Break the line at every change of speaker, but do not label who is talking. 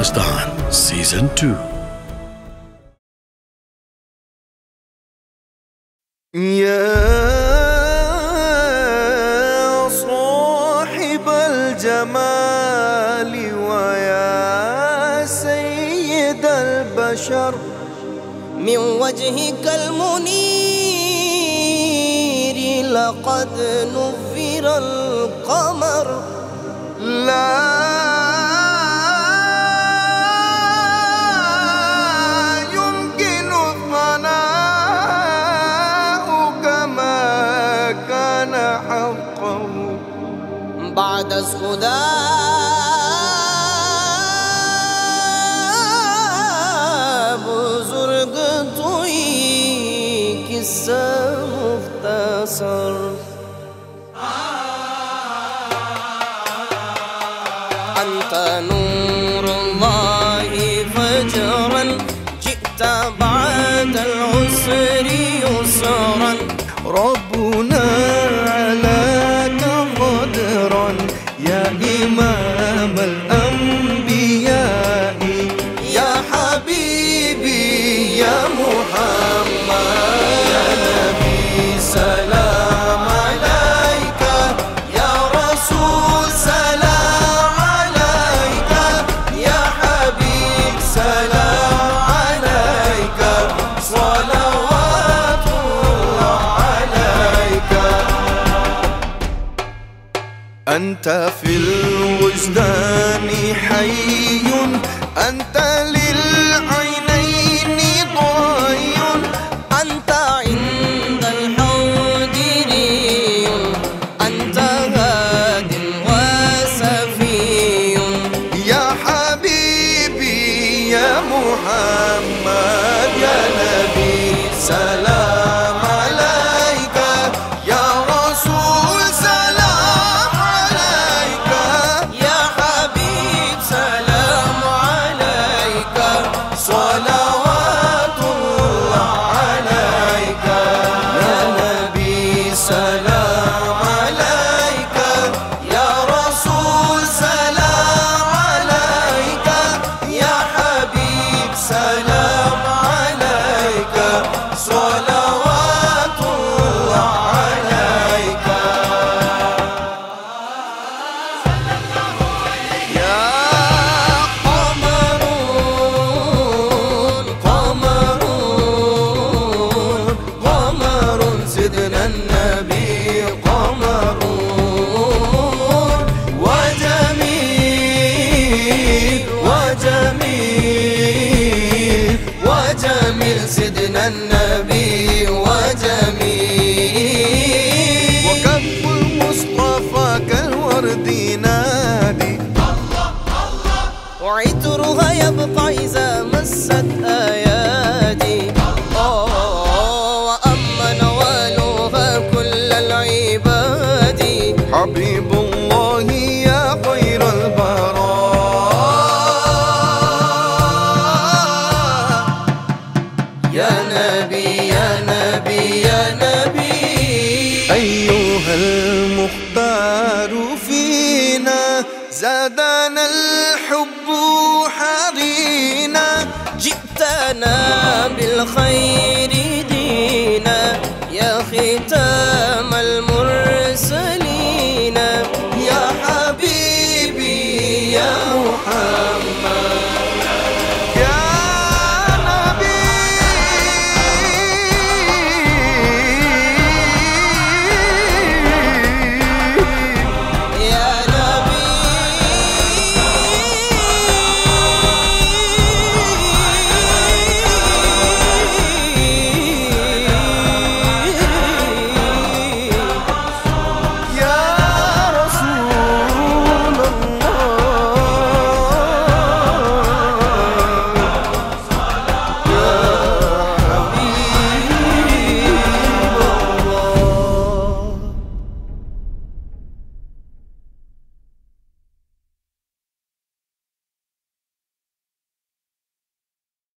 Ramadan Season 2
يا صاحب الجمال ويا سيد البشر.
من وجهك المنير لقد نفر القمر.
لا
بعد اسخداب زرقتوي كسا مختصر. أنت نور الله فجرا جئت بعد العسر يسرا.
ربنا يا أنت في الوجدان حي أنت للعينين ضي
أنت عند الحوض ري أنت هاد وسفي
يا حبيبي يا محمد يا نبي سلام.
سيدنا النبي وجميل
وكف المصطفى كالورد ينادي
وعطرها يبقى إذا مست أيادي آه، وأما نوالها كل العباد.
حبيب
نبي يا نبي يا نبي.
أيها المختار فينا زادنا الحب حرينا
جئتنا بالخير.